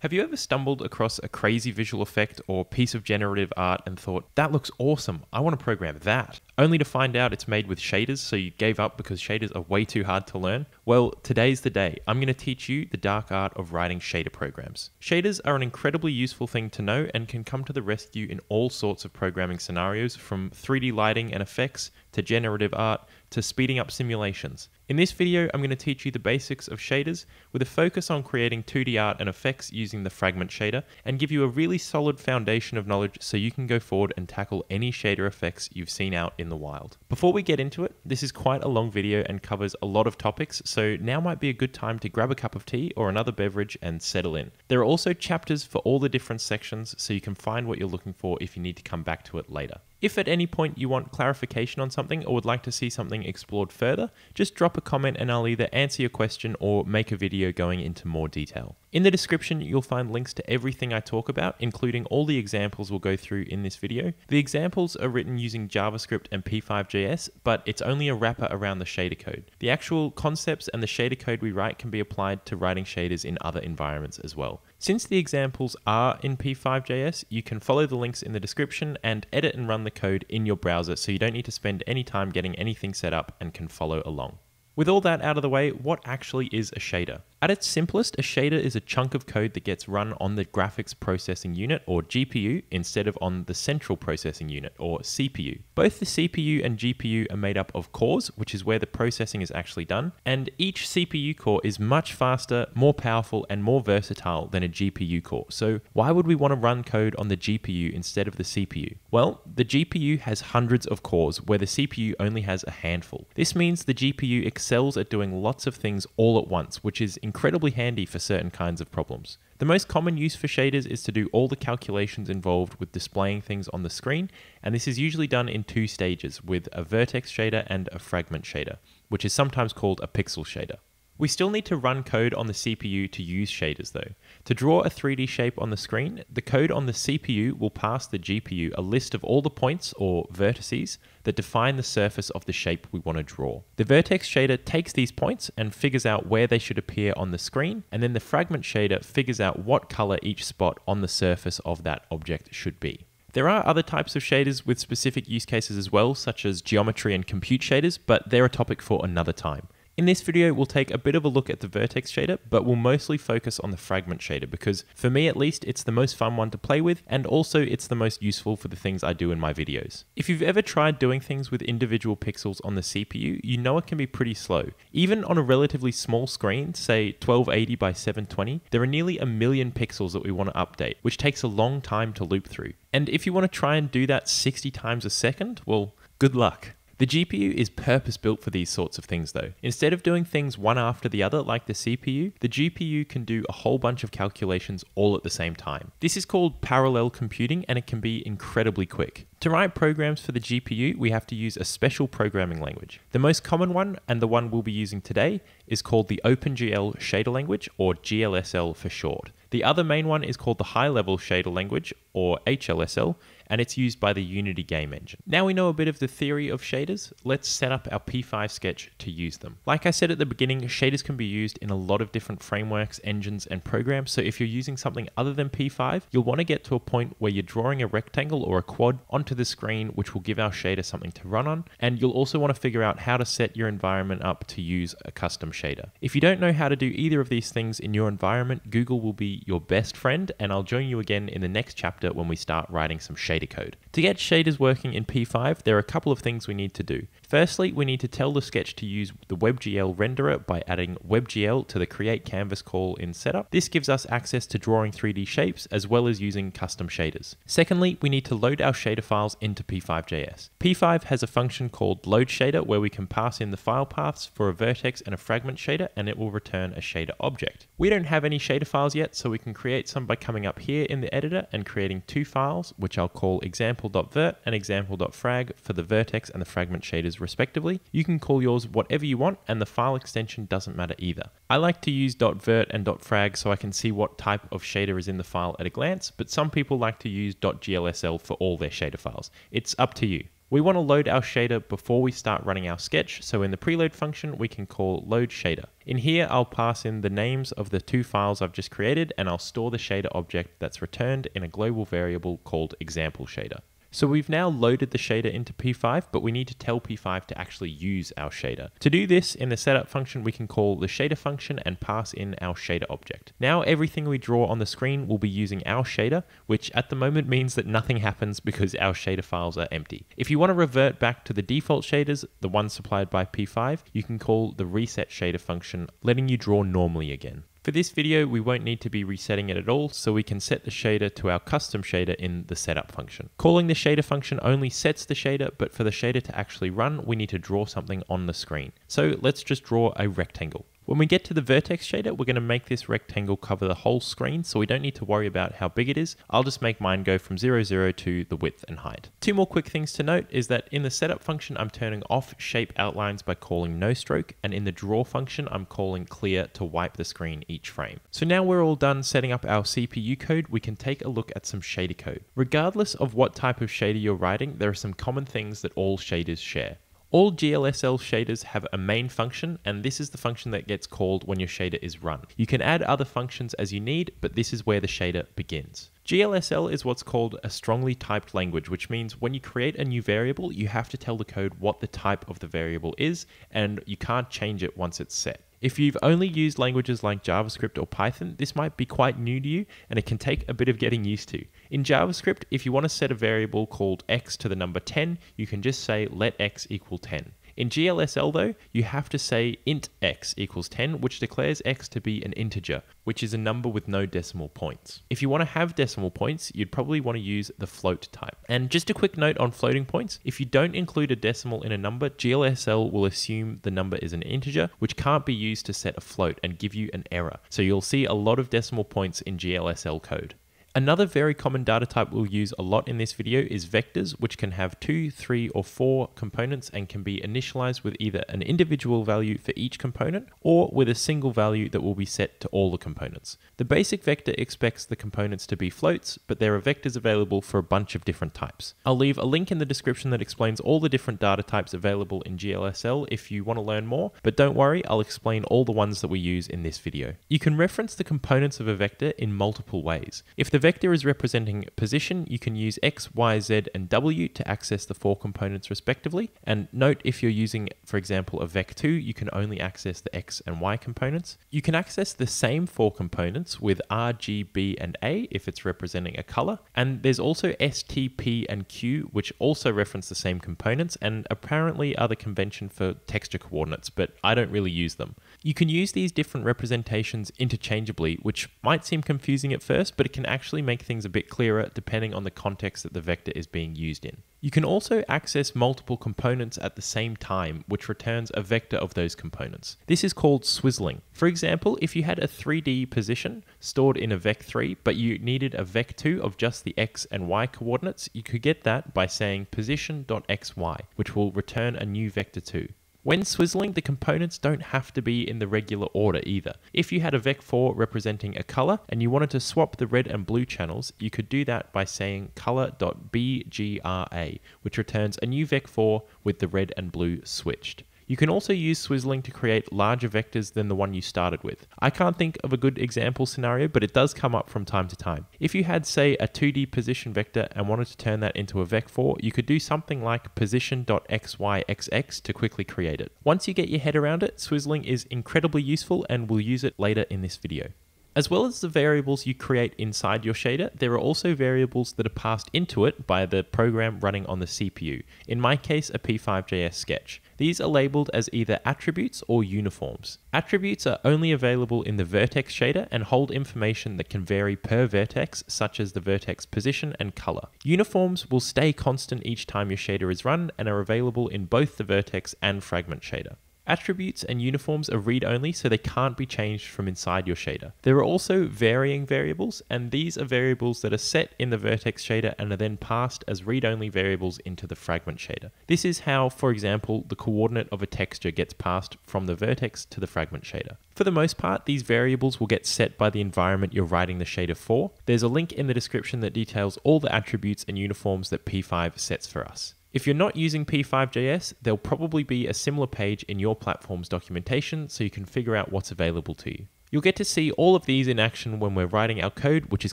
Have you ever stumbled across a crazy visual effect or piece of generative art and thought, that looks awesome, I want to program that? Only to find out it's made with shaders, so you gave up because shaders are way too hard to learn? Well, today's the day. I'm going to teach you the dark art of writing shader programs. Shaders are an incredibly useful thing to know and can come to the rescue in all sorts of programming scenarios, from 3D lighting and effects to generative art to speeding up simulations. In this video, I'm going to teach you the basics of shaders with a focus on creating 2D art and effects using the fragment shader and give you a really solid foundation of knowledge so you can go forward and tackle any shader effects you've seen out in the wild. Before we get into it, this is quite a long video and covers a lot of topics, so now might be a good time to grab a cup of tea or another beverage and settle in. There are also chapters for all the different sections so you can find what you're looking for if you need to come back to it later. If at any point you want clarification on something or would like to see something explored further, just drop a comment and I'll either answer your question or make a video going into more detail. In the description, you'll find links to everything I talk about, including all the examples we'll go through in this video. The examples are written using JavaScript and P5.js, but it's only a wrapper around the shader code. The actual concepts and the shader code we write can be applied to writing shaders in other environments as well. Since the examples are in P5.js, you can follow the links in the description and edit and run the code in your browser so you don't need to spend any time getting anything set up and can follow along. With all that out of the way, what actually is a shader? At its simplest, a shader is a chunk of code that gets run on the graphics processing unit or GPU instead of on the central processing unit or CPU. Both the CPU and GPU are made up of cores, which is where the processing is actually done, and each CPU core is much faster, more powerful, and more versatile than a GPU core. So, why would we want to run code on the GPU instead of the CPU? Well, the GPU has hundreds of cores where the CPU only has a handful. This means the GPU excels are doing lots of things all at once, which is incredibly handy for certain kinds of problems. The most common use for shaders is to do all the calculations involved with displaying things on the screen, and this is usually done in two stages with a vertex shader and a fragment shader, which is sometimes called a pixel shader. We still need to run code on the CPU to use shaders though. To draw a 3D shape on the screen, the code on the CPU will pass the GPU a list of all the points or vertices that define the surface of the shape we want to draw. The vertex shader takes these points and figures out where they should appear on the screen, and then the fragment shader figures out what color each spot on the surface of that object should be. There are other types of shaders with specific use cases as well, such as geometry and compute shaders, but they're a topic for another time. In this video, we'll take a bit of a look at the vertex shader, but we'll mostly focus on the fragment shader because for me at least, it's the most fun one to play with and also it's the most useful for the things I do in my videos. If you've ever tried doing things with individual pixels on the CPU, you know it can be pretty slow. Even on a relatively small screen, say 1280 by 720, there are nearly a million pixels that we want to update, which takes a long time to loop through. And if you want to try and do that 60 times a second, well, good luck. The GPU is purpose built for these sorts of things though. Instead of doing things one after the other like the CPU, the GPU can do a whole bunch of calculations all at the same time. This is called parallel computing and it can be incredibly quick. To write programs for the GPU, we have to use a special programming language. The most common one, and the one we'll be using today, is called the OpenGL shader language, or GLSL for short. The other main one is called the High Level Shader Language, or HLSL, and it's used by the Unity game engine. Now we know a bit of the theory of shaders, let's set up our P5 sketch to use them. Like I said at the beginning, shaders can be used in a lot of different frameworks, engines, and programs, so if you're using something other than P5, you'll want to get to a point where you're drawing a rectangle or a quad onto the screen, which will give our shader something to run on, and you'll also want to figure out how to set your environment up to use a custom shader. If you don't know how to do either of these things in your environment, Google will be your best friend, and I'll join you again in the next chapter when we start writing some shader code. To get shaders working in P5, there are a couple of things we need to do. Firstly, we need to tell the sketch to use the WebGL renderer by adding WebGL to the create canvas call in setup. This gives us access to drawing 3D shapes as well as using custom shaders. Secondly, we need to load our shader files into P5.js. P5 has a function called load shader where we can pass in the file paths for a vertex and a fragment shader and it will return a shader object. We don't have any shader files yet, so we can create some by coming up here in the editor and creating two files, which I'll call example.vert and example.frag for the vertex and the fragment shaders respectively. You can call yours whatever you want and the file extension doesn't matter either. I like to use .vert and .frag so I can see what type of shader is in the file at a glance, but some people like to use .glsl for all their shader files. It's up to you. We want to load our shader before we start running our sketch, so in the preload function, we can call load shader. In here, I'll pass in the names of the two files I've just created, and I'll store the shader object that's returned in a global variable called example shader. So we've now loaded the shader into P5, but we need to tell P5 to actually use our shader. To do this, in the setup function, we can call the shader function and pass in our shader object. Now everything we draw on the screen will be using our shader, which at the moment means that nothing happens because our shader files are empty. If you want to revert back to the default shaders, the ones supplied by P5, you can call the reset shader function, letting you draw normally again. For this video, we won't need to be resetting it at all, so we can set the shader to our custom shader in the setup function. Calling the shader function only sets the shader, but for the shader to actually run, we need to draw something on the screen. So let's just draw a rectangle. When we get to the vertex shader, we're going to make this rectangle cover the whole screen, so we don't need to worry about how big it is. I'll just make mine go from 0, 0 to the width and height. Two more quick things to note is that in the setup function, I'm turning off shape outlines by calling no stroke, and in the draw function, I'm calling clear to wipe the screen each frame. So now we're all done setting up our CPU code, we can take a look at some shader code. Regardless of what type of shader you're writing, there are some common things that all shaders share. All GLSL shaders have a main function, and this is the function that gets called when your shader is run. You can add other functions as you need, but this is where the shader begins. GLSL is what's called a strongly typed language, which means when you create a new variable, you have to tell the code what the type of the variable is, and you can't change it once it's set. If you've only used languages like JavaScript or Python, this might be quite new to you and it can take a bit of getting used to. In JavaScript, if you want to set a variable called x to the number 10, you can just say let x equal 10. In GLSL though, you have to say int x equals 10, which declares x to be an integer, which is a number with no decimal points. If you want to have decimal points, you'd probably want to use the float type. And just a quick note on floating points, if you don't include a decimal in a number, GLSL will assume the number is an integer, which can't be used to set a float and give you an error. So you'll see a lot of decimal points in GLSL code. Another very common data type we'll use a lot in this video is vectors, which can have two, three, or four components and can be initialized with either an individual value for each component or with a single value that will be set to all the components. The basic vector expects the components to be floats, but there are vectors available for a bunch of different types. I'll leave a link in the description that explains all the different data types available in GLSL if you want to learn more, but don't worry, I'll explain all the ones that we use in this video. You can reference the components of a vector in multiple ways. If the vector is representing position, you can use X, Y, Z, and W to access the four components respectively. And note if you're using, for example, a vec2, you can only access the X and Y components. You can access the same four components with R, G, B, and A if it's representing a color. And there's also S, T, P, and Q, which also reference the same components and apparently are the convention for texture coordinates, but I don't really use them. You can use these different representations interchangeably, which might seem confusing at first, but it can actually make things a bit clearer depending on the context that the vector is being used in. You can also access multiple components at the same time, which returns a vector of those components. This is called swizzling. For example, if you had a 3D position stored in a vec3, but you needed a vec2 of just the x and y coordinates, you could get that by saying position.xy, which will return a new vector2. When swizzling, the components don't have to be in the regular order either. If you had a vec4 representing a color and you wanted to swap the red and blue channels, you could do that by saying color.bgra, which returns a new vec4 with the red and blue switched. You can also use swizzling to create larger vectors than the one you started with. I can't think of a good example scenario, but it does come up from time to time. If you had, say, a 2D position vector and wanted to turn that into a vec4, you could do something like position.xyxx to quickly create it. Once you get your head around it, swizzling is incredibly useful and we'll use it later in this video. As well as the variables you create inside your shader, there are also variables that are passed into it by the program running on the CPU, in my case a P5JS sketch. These are labeled as either attributes or uniforms. Attributes are only available in the vertex shader and hold information that can vary per vertex, such as the vertex position and color. Uniforms will stay constant each time your shader is run and are available in both the vertex and fragment shader. Attributes and uniforms are read-only, so they can't be changed from inside your shader. There are also varying variables, and these are variables that are set in the vertex shader and are then passed as read-only variables into the fragment shader. This is how, for example, the coordinate of a texture gets passed from the vertex to the fragment shader. For the most part, these variables will get set by the environment you're writing the shader for. There's a link in the description that details all the attributes and uniforms that P5 sets for us. If you're not using P5JS, there'll probably be a similar page in your platform's documentation so you can figure out what's available to you. You'll get to see all of these in action when we're writing our code, which is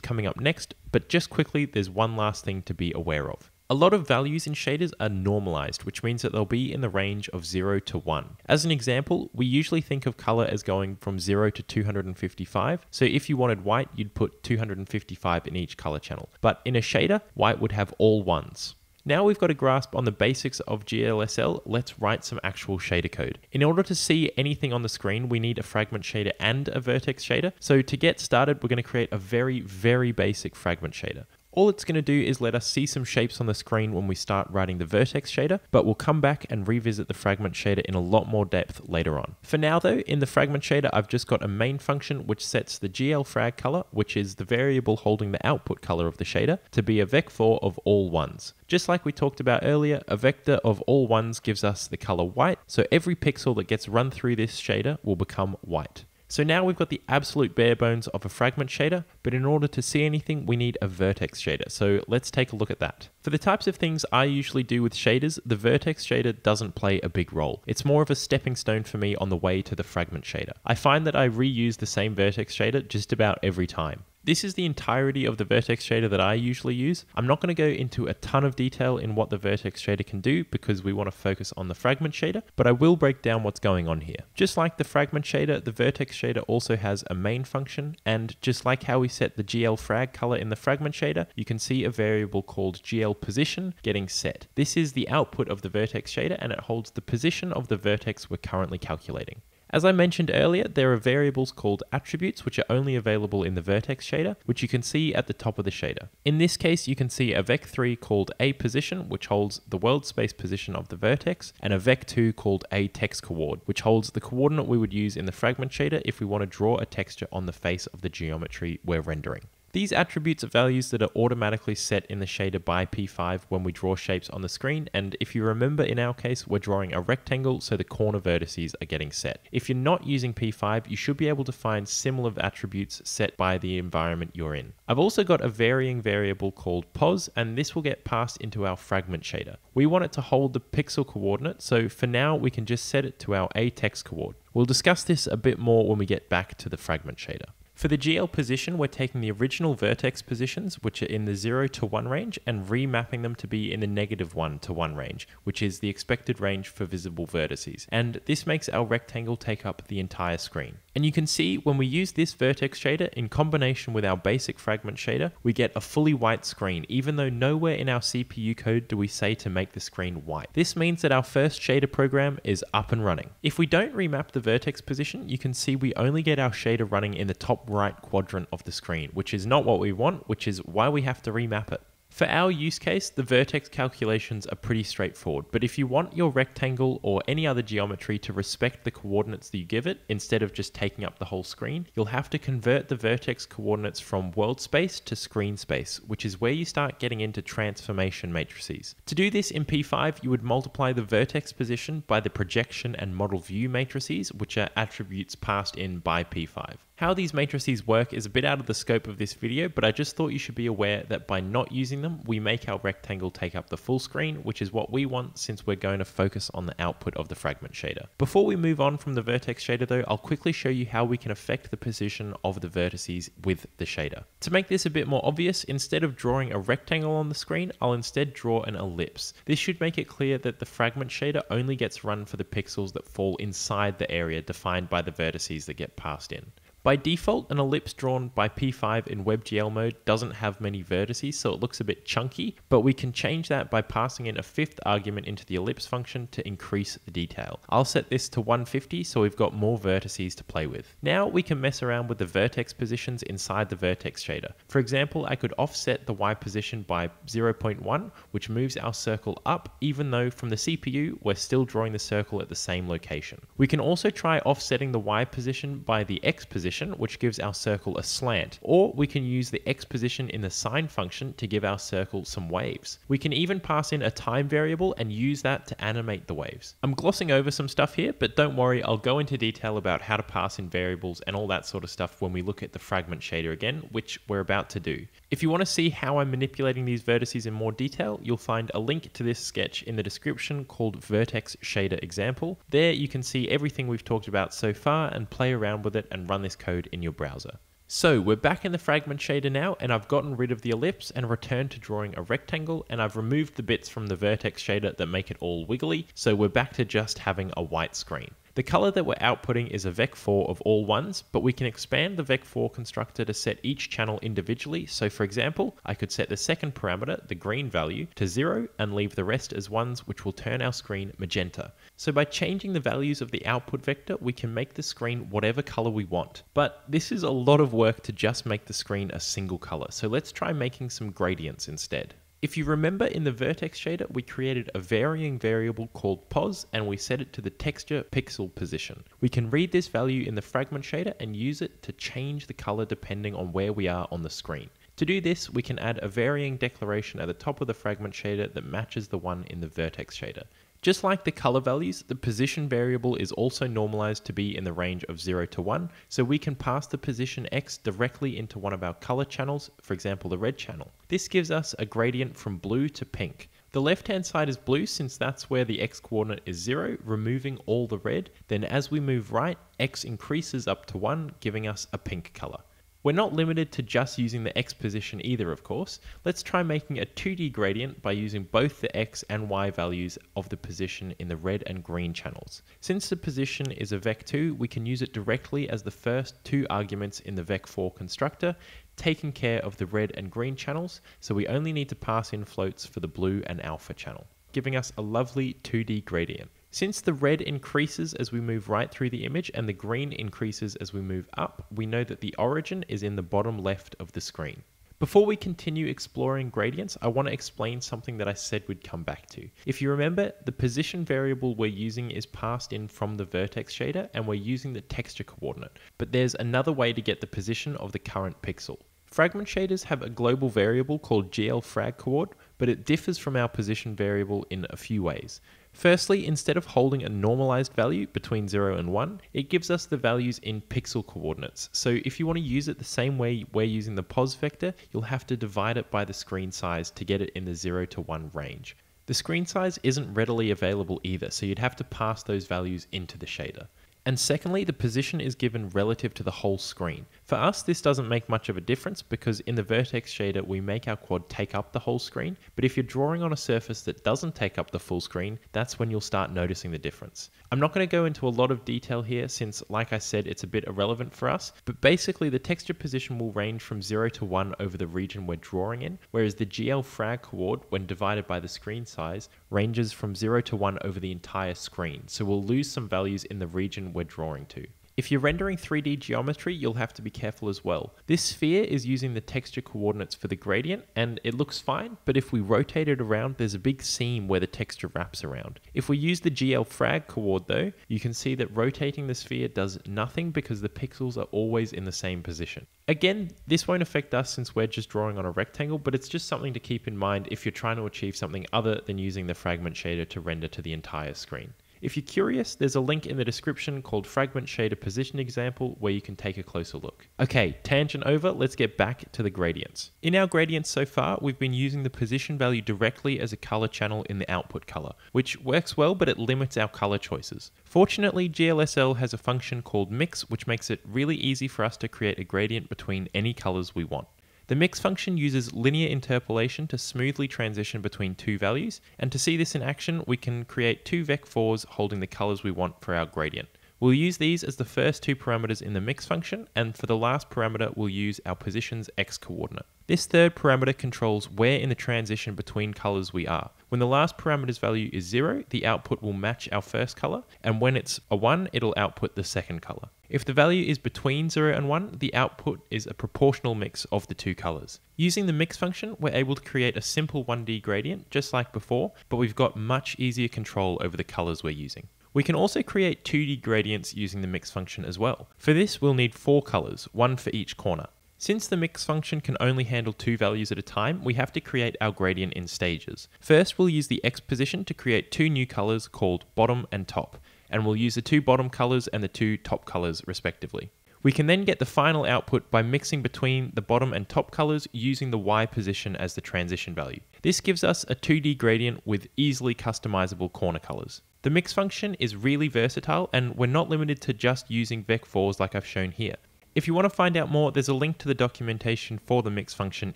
coming up next, but just quickly, there's one last thing to be aware of. A lot of values in shaders are normalized, which means that they'll be in the range of 0 to 1. As an example, we usually think of color as going from 0 to 255, so if you wanted white, you'd put 255 in each color channel. But in a shader, white would have all ones. Now we've got a grasp on the basics of GLSL, let's write some actual shader code. In order to see anything on the screen, we need a fragment shader and a vertex shader. So to get started, we're going to create a very, very basic fragment shader. All it's going to do is let us see some shapes on the screen when we start writing the vertex shader, but we'll come back and revisit the fragment shader in a lot more depth later on. For now though, in the fragment shader, I've just got a main function which sets the GL frag color, which is the variable holding the output color of the shader, to be a vec4 of all ones. Just like we talked about earlier, a vector of all ones gives us the color white, so every pixel that gets run through this shader will become white. So now we've got the absolute bare bones of a fragment shader, but in order to see anything, we need a vertex shader. So let's take a look at that. For the types of things I usually do with shaders, the vertex shader doesn't play a big role. It's more of a stepping stone for me on the way to the fragment shader. I find that I reuse the same vertex shader just about every time. This is the entirety of the vertex shader that I usually use. I'm not going to go into a ton of detail in what the vertex shader can do because we want to focus on the fragment shader, but I will break down what's going on here. Just like the fragment shader, the vertex shader also has a main function, and just like how we set the GL frag color in the fragment shader, you can see a variable called GL position getting set. This is the output of the vertex shader and it holds the position of the vertex we're currently calculating. As I mentioned earlier, there are variables called attributes which are only available in the vertex shader, which you can see at the top of the shader. In this case, you can see a vec3 called a position, which holds the world space position of the vertex, and a vec2 called a text coord, which holds the coordinate we would use in the fragment shader if we want to draw a texture on the face of the geometry we're rendering. These attributes are values that are automatically set in the shader by P5 when we draw shapes on the screen, and if you remember in our case, we're drawing a rectangle, so the corner vertices are getting set. If you're not using P5, you should be able to find similar attributes set by the environment you're in. I've also got a varying variable called pos, and this will get passed into our fragment shader. We want it to hold the pixel coordinate, so for now we can just set it to our a text coord. We'll discuss this a bit more when we get back to the fragment shader. For the GL position, we're taking the original vertex positions, which are in the 0 to 1 range, and remapping them to be in the negative 1 to 1 range, which is the expected range for visible vertices. And this makes our rectangle take up the entire screen. And you can see when we use this vertex shader in combination with our basic fragment shader, we get a fully white screen, even though nowhere in our CPU code do we say to make the screen white. This means that our first shader program is up and running. If we don't remap the vertex position, you can see we only get our shader running in the top right quadrant of the screen, which is not what we want, which is why we have to remap it. For our use case, the vertex calculations are pretty straightforward, but if you want your rectangle or any other geometry to respect the coordinates that you give it, instead of just taking up the whole screen, you'll have to convert the vertex coordinates from world space to screen space, which is where you start getting into transformation matrices. To do this in P5, you would multiply the vertex position by the projection and model view matrices, which are attributes passed in by P5. How these matrices work is a bit out of the scope of this video, but I just thought you should be aware that by not using them, we make our rectangle take up the full screen, which is what we want since we're going to focus on the output of the fragment shader. Before we move on from the vertex shader though, I'll quickly show you how we can affect the position of the vertices with the shader. To make this a bit more obvious, instead of drawing a rectangle on the screen, I'll instead draw an ellipse. This should make it clear that the fragment shader only gets run for the pixels that fall inside the area defined by the vertices that get passed in. By default, an ellipse drawn by P5 in WebGL mode doesn't have many vertices, so it looks a bit chunky, but we can change that by passing in a fifth argument into the ellipse function to increase the detail. I'll set this to 150 so we've got more vertices to play with. Now we can mess around with the vertex positions inside the vertex shader. For example, I could offset the Y position by 0.1, which moves our circle up, even though from the CPU, we're still drawing the circle at the same location. We can also try offsetting the Y position by the X position position, which gives our circle a slant, or we can use the x position in the sine function to give our circle some waves. We can even pass in a time variable and use that to animate the waves. I'm glossing over some stuff here, but don't worry, I'll go into detail about how to pass in variables and all that sort of stuff when we look at the fragment shader again, which we're about to do. If you want to see how I'm manipulating these vertices in more detail, you'll find a link to this sketch in the description called Vertex Shader Example. There you can see everything we've talked about so far and play around with it and run this code in your browser. So we're back in the fragment shader now and I've gotten rid of the ellipse and returned to drawing a rectangle and I've removed the bits from the vertex shader that make it all wiggly so we're back to just having a white screen. The color that we're outputting is a vec4 of all ones, but we can expand the vec4 constructor to set each channel individually. So for example, I could set the second parameter, the green value, to zero and leave the rest as ones, which will turn our screen magenta. So by changing the values of the output vector, we can make the screen whatever color we want. But this is a lot of work to just make the screen a single color. So let's try making some gradients instead. If you remember in the vertex shader, we created a varying variable called pos and we set it to the texture pixel position. We can read this value in the fragment shader and use it to change the color depending on where we are on the screen. To do this, we can add a varying declaration at the top of the fragment shader that matches the one in the vertex shader. Just like the color values, the position variable is also normalized to be in the range of 0 to 1, so we can pass the position x directly into one of our color channels, for example the red channel. This gives us a gradient from blue to pink. The left hand side is blue since that's where the x coordinate is 0, removing all the red. Then as we move right, x increases up to 1, giving us a pink color. We're not limited to just using the x position either, of course. Let's try making a 2D gradient by using both the x and y values of the position in the red and green channels. Since the position is a vec2, we can use it directly as the first two arguments in the vec4 constructor, taking care of the red and green channels, so we only need to pass in floats for the blue and alpha channel, giving us a lovely 2D gradient. Since the red increases as we move right through the image and the green increases as we move up, we know that the origin is in the bottom left of the screen. Before we continue exploring gradients, I want to explain something that I said we'd come back to. If you remember, the position variable we're using is passed in from the vertex shader and we're using the texture coordinate, but there's another way to get the position of the current pixel. Fragment shaders have a global variable called glfragcoord, but it differs from our position variable in a few ways. Firstly, instead of holding a normalized value between 0 and 1, it gives us the values in pixel coordinates. So if you want to use it the same way we're using the pos vector, you'll have to divide it by the screen size to get it in the 0 to 1 range. The screen size isn't readily available either, so you'd have to pass those values into the shader. And secondly, the position is given relative to the whole screen. For us, this doesn't make much of a difference because in the vertex shader, we make our quad take up the whole screen. But if you're drawing on a surface that doesn't take up the full screen, that's when you'll start noticing the difference. I'm not going to go into a lot of detail here since, like I said, it's a bit irrelevant for us. But basically, the texture position will range from 0 to 1 over the region we're drawing in, whereas the GL frag coord, when divided by the screen size, ranges from 0 to 1 over the entire screen. So we'll lose some values in the region we're drawing to. If you're rendering 3D geometry, you'll have to be careful as well. This sphere is using the texture coordinates for the gradient, and it looks fine, but if we rotate it around, there's a big seam where the texture wraps around. If we use the GL frag coord though, you can see that rotating the sphere does nothing because the pixels are always in the same position. Again, this won't affect us since we're just drawing on a rectangle, but it's just something to keep in mind if you're trying to achieve something other than using the fragment shader to render to the entire screen. If you're curious, there's a link in the description called Fragment Shader Position Example where you can take a closer look. Okay, tangent over, let's get back to the gradients. In our gradients so far, we've been using the position value directly as a color channel in the output color, which works well, but it limits our color choices. Fortunately, GLSL has a function called mix, which makes it really easy for us to create a gradient between any colors we want. The mix function uses linear interpolation to smoothly transition between two values, and to see this in action, we can create two vec4s holding the colors we want for our gradient. We'll use these as the first two parameters in the mix function, and for the last parameter, we'll use our position's x coordinate. This third parameter controls where in the transition between colors we are. When the last parameter's value is 0, the output will match our first color, and when it's a 1, it'll output the second color. If the value is between 0 and 1, the output is a proportional mix of the two colors. Using the mix function, we're able to create a simple 1D gradient, just like before, but we've got much easier control over the colors we're using. We can also create 2D gradients using the mix function as well. For this, we'll need four colors, one for each corner. Since the mix function can only handle two values at a time, we have to create our gradient in stages. First, we'll use the X position to create two new colors called bottom and top, and we'll use the two bottom colors and the two top colors respectively. We can then get the final output by mixing between the bottom and top colors using the Y position as the transition value. This gives us a 2D gradient with easily customizable corner colors. The mix function is really versatile and we're not limited to just using vec4s like I've shown here. If you want to find out more, there's a link to the documentation for the mix function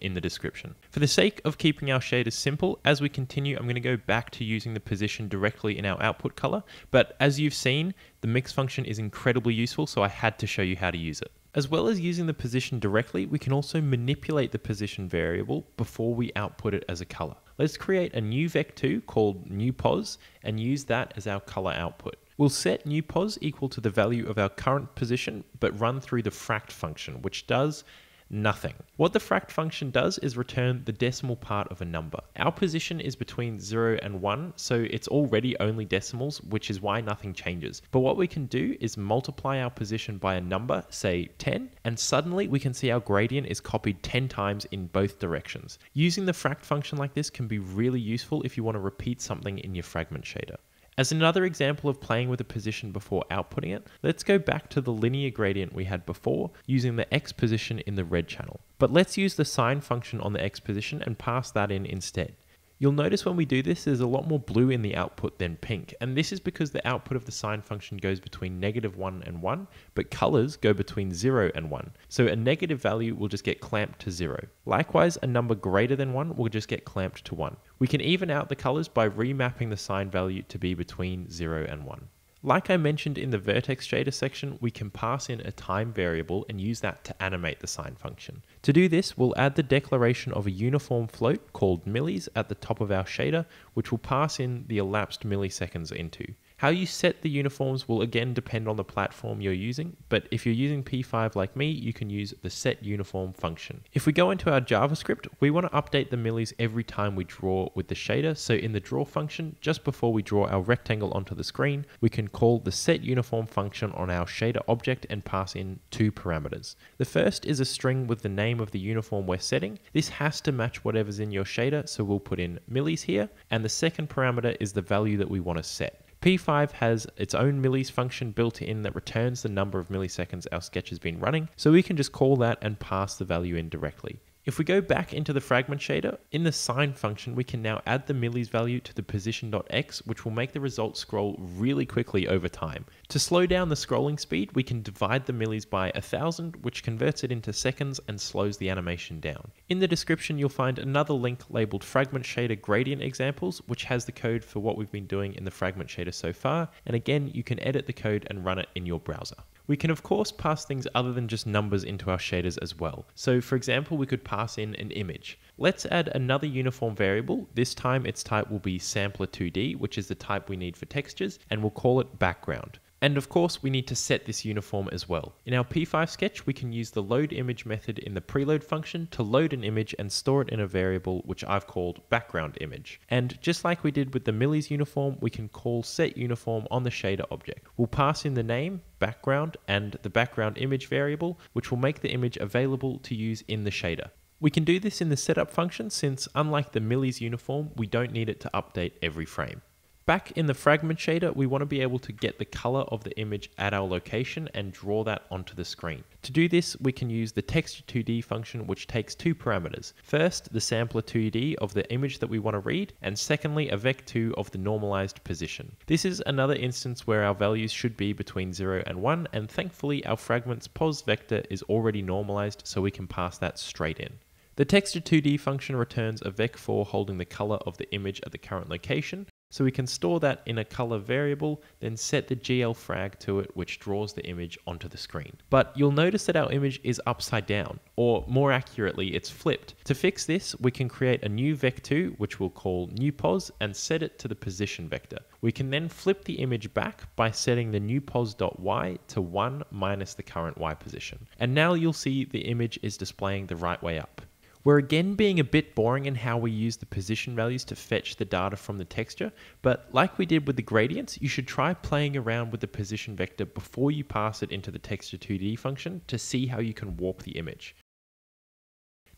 in the description. For the sake of keeping our shaders simple, as we continue, I'm going to go back to using the position directly in our output color, but as you've seen, the mix function is incredibly useful, so I had to show you how to use it. As well as using the position directly, we can also manipulate the position variable before we output it as a color. Let's create a new vec2 called newpos and use that as our color output. We'll set new pos equal to the value of our current position, but run through the fract function, which does nothing. What the fract function does is return the decimal part of a number. Our position is between 0 and 1, so it's already only decimals, which is why nothing changes. But what we can do is multiply our position by a number, say 10, and suddenly we can see our gradient is copied 10 times in both directions. Using the fract function like this can be really useful if you want to repeat something in your fragment shader. As another example of playing with a position before outputting it, let's go back to the linear gradient we had before using the x position in the red channel. But let's use the sine function on the x position and pass that in instead. You'll notice when we do this, there's a lot more blue in the output than pink, and this is because the output of the sine function goes between negative 1 and 1, but colors go between 0 and 1. So a negative value will just get clamped to 0. Likewise, a number greater than 1 will just get clamped to 1. We can even out the colors by remapping the sine value to be between 0 and 1. Like I mentioned in the vertex shader section, we can pass in a time variable and use that to animate the sine function. To do this, we'll add the declaration of a uniform float called millis at the top of our shader, which will pass in the elapsed milliseconds into. How you set the uniforms will again depend on the platform you're using, but if you're using P5 like me, you can use the set uniform function. If we go into our JavaScript, we want to update the millis every time we draw with the shader. So in the draw function, just before we draw our rectangle onto the screen, we can call the set uniform function on our shader object and pass in two parameters. The first is a string with the name of the uniform we're setting. This has to match whatever's in your shader, so we'll put in millis here. And the second parameter is the value that we want to set. P5 has its own millis function built in that returns the number of milliseconds our sketch has been running, so we can just call that and pass the value in directly. If we go back into the fragment shader, in the sine function, we can now add the millis value to the position.x, which will make the result scroll really quickly over time. To slow down the scrolling speed, we can divide the millis by 1000, which converts it into seconds and slows the animation down. In the description, you'll find another link labeled fragment shader gradient examples, which has the code for what we've been doing in the fragment shader so far. And again, you can edit the code and run it in your browser. We can of course pass things other than just numbers into our shaders as well. So for example, we could pass in an image. Let's add another uniform variable. This time its type will be sampler2D, which is the type we need for textures, and we'll call it background. And of course, we need to set this uniform as well. In our P5 sketch, we can use the load image method in the preload function to load an image and store it in a variable which I've called background image. And just like we did with the millis uniform, we can call set uniform on the shader object. We'll pass in the name, background, and the background image variable, which will make the image available to use in the shader. We can do this in the setup function since unlike the millis uniform, we don't need it to update every frame. Back in the fragment shader, we want to be able to get the color of the image at our location and draw that onto the screen. To do this, we can use the texture2d function, which takes two parameters. First, the sampler 2d of the image that we want to read, and secondly, a vec2 of the normalized position. This is another instance where our values should be between 0 and 1, and thankfully our fragment's pos vector is already normalized, so we can pass that straight in. The texture2d function returns a vec4 holding the color of the image at the current location, so we can store that in a color variable, then set the GL frag to it, which draws the image onto the screen. But you'll notice that our image is upside down, or more accurately, it's flipped. To fix this, we can create a new vec2, which we'll call newpos, and set it to the position vector. We can then flip the image back by setting the newpos.y to 1 minus the current y position. And now you'll see the image is displaying the right way up. We're again being a bit boring in how we use the position values to fetch the data from the texture, but like we did with the gradients, you should try playing around with the position vector before you pass it into the texture2d function to see how you can warp the image.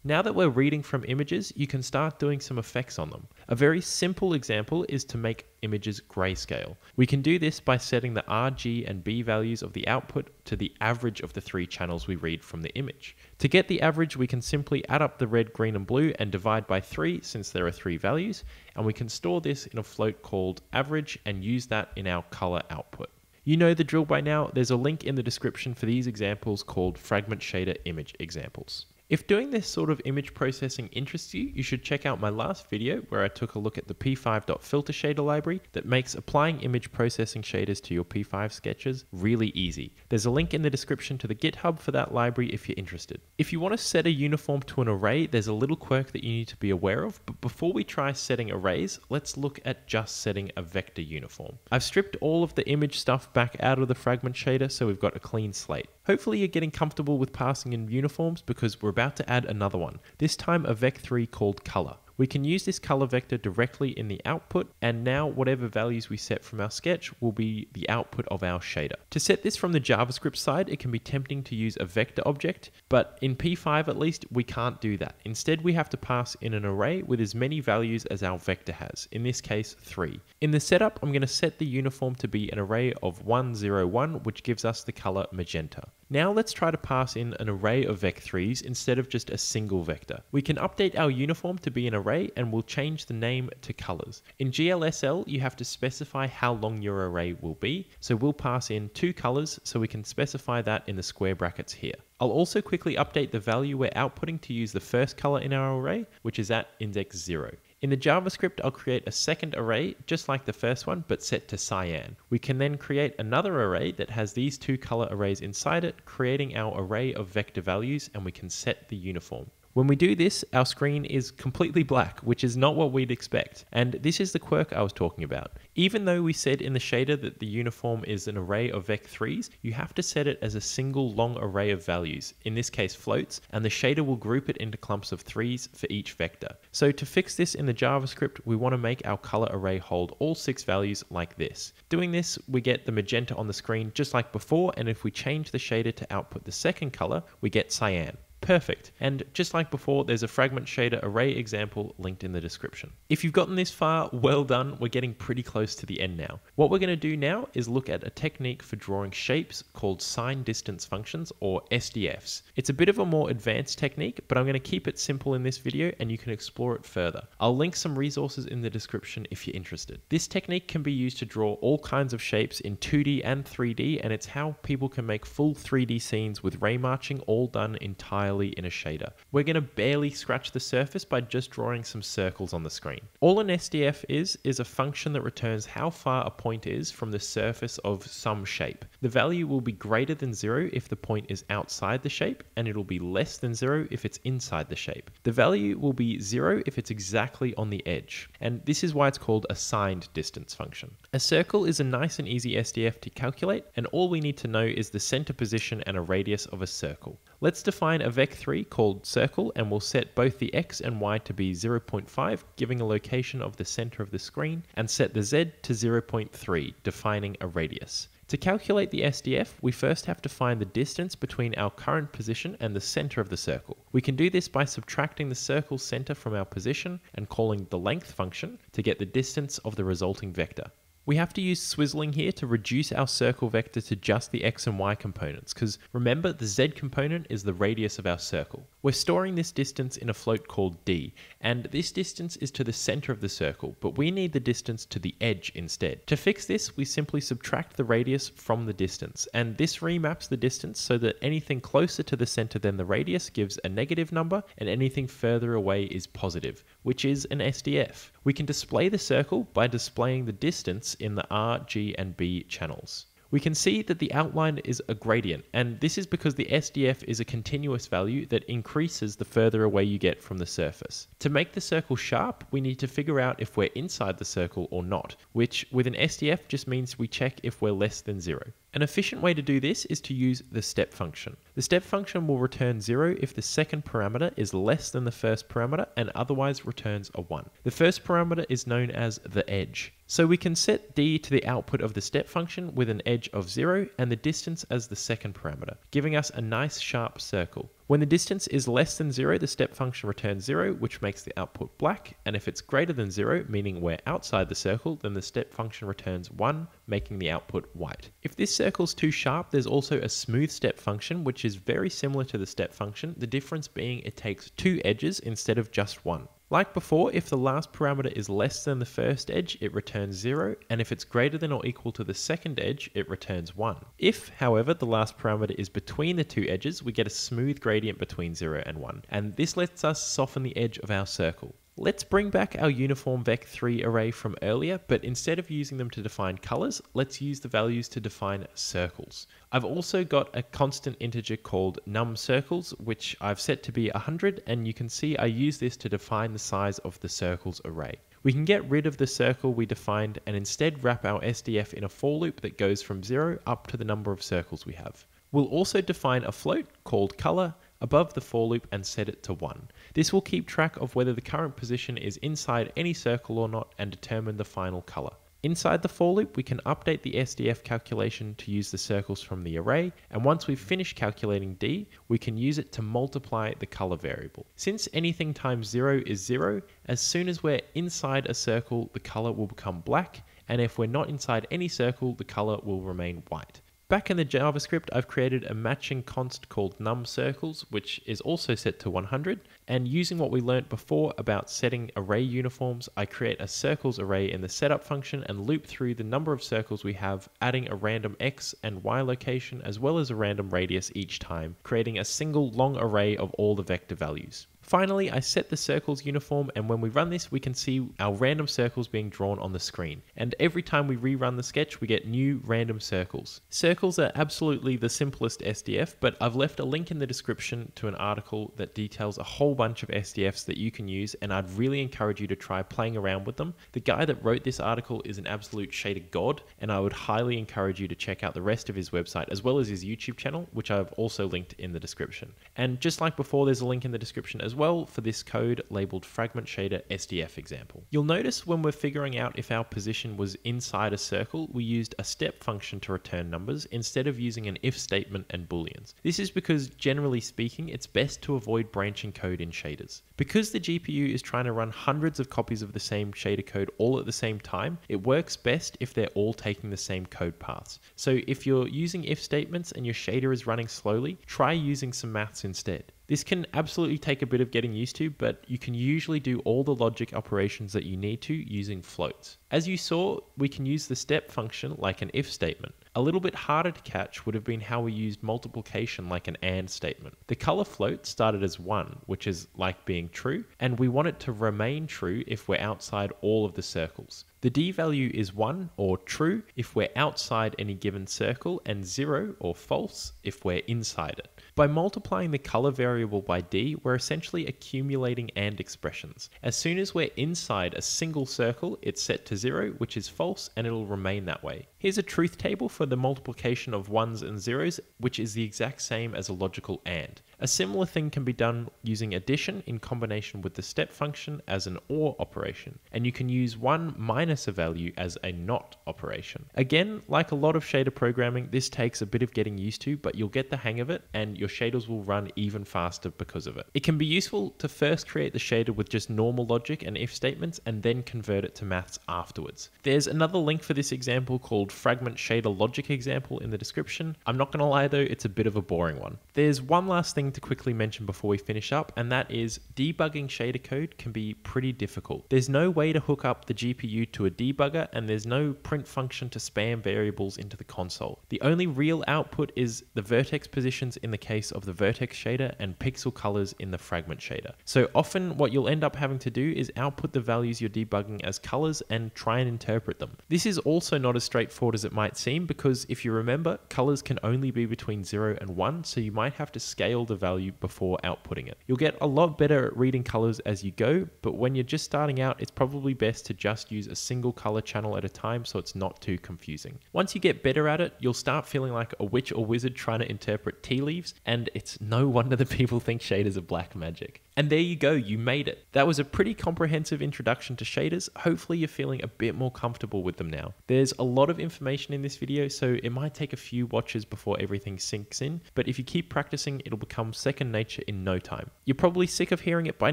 Now that we're reading from images, you can start doing some effects on them. A very simple example is to make images grayscale. We can do this by setting the R, G, and B values of the output to the average of the three channels we read from the image. To get the average, we can simply add up the red, green, and blue and divide by 3 since there are three values, and we can store this in a float called average and use that in our color output. You know the drill by now, there's a link in the description for these examples called fragment shader image examples. If doing this sort of image processing interests you, you should check out my last video where I took a look at the p5.filter shader library that makes applying image processing shaders to your p5 sketches really easy. There's a link in the description to the GitHub for that library if you're interested. If you want to set a uniform to an array, there's a little quirk that you need to be aware of, but before we try setting arrays, let's look at just setting a vector uniform. I've stripped all of the image stuff back out of the fragment shader so we've got a clean slate. Hopefully you're getting comfortable with passing in uniforms because we're about to add another one, this time a vec3 called color. We can use this color vector directly in the output and now whatever values we set from our sketch will be the output of our shader. To set this from the JavaScript side, it can be tempting to use a vector object, but in P5 at least, we can't do that. Instead, we have to pass in an array with as many values as our vector has, in this case 3. In the setup, I'm going to set the uniform to be an array of 101, which gives us the color magenta. Now let's try to pass in an array of vec3s instead of just a single vector. We can update our uniform to be an array and we'll change the name to colors. In GLSL, you have to specify how long your array will be, so we'll pass in two colors so we can specify that in the square brackets here. I'll also quickly update the value we're outputting to use the first color in our array, which is at index 0. In the JavaScript, I'll create a second array, just like the first one, but set to cyan. We can then create another array that has these two color arrays inside it, creating our array of vector values, and we can set the uniform. When we do this, our screen is completely black, which is not what we'd expect. And this is the quirk I was talking about. Even though we said in the shader that the uniform is an array of vec3s, you have to set it as a single long array of values, in this case floats, and the shader will group it into clumps of 3s for each vector. So to fix this in the JavaScript, we want to make our color array hold all six values like this. Doing this, we get the magenta on the screen just like before, and if we change the shader to output the second color, we get cyan. Perfect. And just like before, there's a fragment shader array example linked in the description. If you've gotten this far, well done. We're getting pretty close to the end now. What we're going to do now is look at a technique for drawing shapes called sign distance functions or SDFs. It's a bit of a more advanced technique, but I'm going to keep it simple in this video and you can explore it further. I'll link some resources in the description if you're interested. This technique can be used to draw all kinds of shapes in 2D and 3D, and it's how people can make full 3D scenes with ray marching all done entirely entirely in a shader. We're going to barely scratch the surface by just drawing some circles on the screen. All an SDF is, is a function that returns how far a point is from the surface of some shape. The value will be greater than zero if the point is outside the shape, and it'll be less than zero if it's inside the shape. The value will be zero if it's exactly on the edge, and this is why it's called a signed distance function. A circle is a nice and easy SDF to calculate, and all we need to know is the center position and a radius of a circle. Let's define a vec3 called circle and we'll set both the x and y to be 0.5, giving a location of the center of the screen, and set the z to 0.3, defining a radius. To calculate the SDF, we first have to find the distance between our current position and the center of the circle. We can do this by subtracting the circle's center from our position and calling the length function to get the distance of the resulting vector. We have to use swizzling here to reduce our circle vector to just the x and y components, because remember the z component is the radius of our circle. We're storing this distance in a float called d, and this distance is to the center of the circle, but we need the distance to the edge instead. To fix this, we simply subtract the radius from the distance, and this remaps the distance so that anything closer to the center than the radius gives a negative number, and anything further away is positive, which is an SDF. We can display the circle by displaying the distance in the R, G, and B channels. We can see that the outline is a gradient, and this is because the SDF is a continuous value that increases the further away you get from the surface. To make the circle sharp, we need to figure out if we're inside the circle or not, which with an SDF just means we check if we're less than zero. An efficient way to do this is to use the step function. The step function will return 0 if the second parameter is less than the first parameter and otherwise returns a 1. The first parameter is known as the edge. So we can set d to the output of the step function with an edge of 0 and the distance as the second parameter, giving us a nice sharp circle. When the distance is less than 0, the step function returns 0, which makes the output black, and if it's greater than 0, meaning we're outside the circle, then the step function returns 1, making the output white. If this circle's too sharp, there's also a smooth step function, which is very similar to the step function, the difference being it takes two edges instead of just one. Like before, if the last parameter is less than the first edge, it returns 0, and if it's greater than or equal to the second edge, it returns 1. If, however, the last parameter is between the two edges, we get a smooth gradient between 0 and 1, and this lets us soften the edge of our circle. Let's bring back our uniform vec3 array from earlier, but instead of using them to define colors, let's use the values to define circles. I've also got a constant integer called numCircles, which I've set to be 100, and you can see I use this to define the size of the circles array. We can get rid of the circle we defined and instead wrap our SDF in a for loop that goes from 0 up to the number of circles we have. We'll also define a float called color above the for loop and set it to 1. This will keep track of whether the current position is inside any circle or not and determine the final color. Inside the for loop, we can update the SDF calculation to use the circles from the array, and once we've finished calculating D, we can use it to multiply the color variable. Since anything times 0 is 0, as soon as we're inside a circle, the color will become black, and if we're not inside any circle, the color will remain white. Back in the JavaScript, I've created a matching const called numCircles, which is also set to 100. And using what we learnt before about setting array uniforms, I create a circles array in the setup function and loop through the number of circles we have, adding a random x and y location as well as a random radius each time, creating a single long array of all the vector values. Finally, I set the circles uniform and when we run this, we can see our random circles being drawn on the screen. And every time we rerun the sketch, we get new random circles. Circles are absolutely the simplest SDF, but I've left a link in the description to an article that details a whole bunch of SDFs that you can use and I'd really encourage you to try playing around with them. The guy that wrote this article is an absolute shader god and I would highly encourage you to check out the rest of his website as well as his YouTube channel, which I've also linked in the description. And just like before, there's a link in the description as well for this code labeled fragment shader SDF example. You'll notice when we're figuring out if our position was inside a circle, we used a step function to return numbers instead of using an if statement and booleans. This is because generally speaking, it's best to avoid branching code in shaders. Because the GPU is trying to run hundreds of copies of the same shader code all at the same time, it works best if they're all taking the same code paths. So if you're using if statements and your shader is running slowly, try using some maths instead. This can absolutely take a bit of getting used to, but you can usually do all the logic operations that you need to using floats. As you saw, we can use the step function like an if statement. A little bit harder to catch would have been how we used multiplication like an AND statement. The color float started as 1, which is like being true, and we want it to remain true if we're outside all of the circles. The d value is 1 or true if we're outside any given circle and 0 or false if we're inside it. By multiplying the color variable by d, we're essentially accumulating AND expressions. As soon as we're inside a single circle, it's set to 0, which is false, and it'll remain that way. Here's a truth table for the multiplication of 1s and 0s, which is the exact same as a logical AND. A similar thing can be done using addition in combination with the step function as an OR operation, and you can use 1 minus a value as a NOT operation. Again, like a lot of shader programming, this takes a bit of getting used to, but you'll get the hang of it, and your shaders will run even faster because of it. It can be useful to first create the shader with just normal logic and if statements, and then convert it to maths afterwards. There's another link for this example called fragment shader logic example in the description. I'm not going to lie though, it's a bit of a boring one. There's one last thing to quickly mention before we finish up, and that is debugging shader code can be pretty difficult. There's no way to hook up the GPU to a debugger, and there's no print function to spam variables into the console. The only real output is the vertex positions in the case of the vertex shader and pixel colors in the fragment shader. So often what you'll end up having to do is output the values you're debugging as colors and try and interpret them. This is also not as straightforward as it might seem because if you remember, colors can only be between 0 and 1, so you might have to scale the the value before outputting it. You'll get a lot better at reading colors as you go, but when you're just starting out, it's probably best to just use a single color channel at a time so it's not too confusing. Once you get better at it, you'll start feeling like a witch or wizard trying to interpret tea leaves, and it's no wonder that people think shaders are black magic. And there you go, you made it. That was a pretty comprehensive introduction to shaders. Hopefully you're feeling a bit more comfortable with them now. There's a lot of information in this video, so it might take a few watches before everything sinks in, but if you keep practicing, it'll become second nature in no time. You're probably sick of hearing it by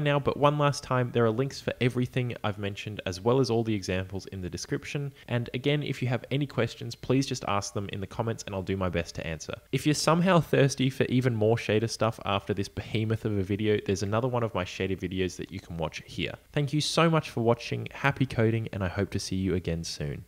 now, but one last time, there are links for everything I've mentioned, as well as all the examples in the description. And again, if you have any questions, please just ask them in the comments and I'll do my best to answer. If you're somehow thirsty for even more shader stuff after this behemoth of a video, there's another one of my shader videos that you can watch here. Thank you so much for watching, happy coding, and I hope to see you again soon.